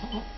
好。